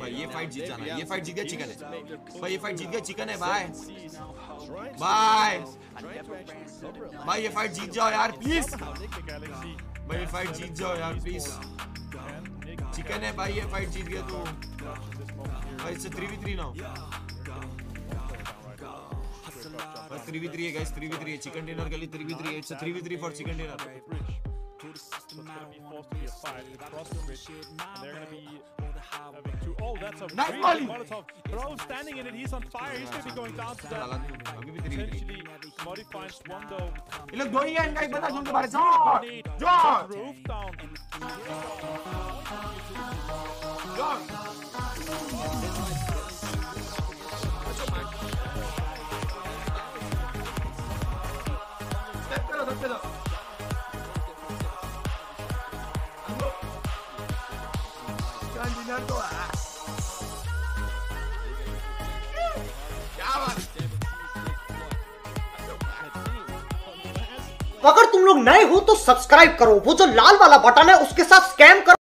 भाई, ये फाइट जीत जाना, ये फाइट जीत गया चिकन है। भाई, ये फाइट जीत गया चिकन है बाय बाय भाई, ये फाइट जीत जाओ यार प्लीज़ भाई, ये फाइट जीत जाओ यार प्लीज़ चिकन है भाई, ये फाइट जीत गया तू। भाई इट्स 3v3 नाउ बस 3v3 है। गाइस 3v3 है चिकन डिनर के लिए 3v3 है it's 3v3 for chicken dinner to the system. So it's going to be forced to be a fight across the bridge, and they're going to be having two. Oh, that's a nice really volley. Molotov. Bro, standing in it, he's on fire. He's going to be going down to that. Potentially modifying one though. He look going in, guys. Bata jump about George. George. Roof down. George. Step it up. अगर तुम लोग नए हो तो subscribe करो। वो जो लाल वाला बटन है, उसके साथ स्कैम करो।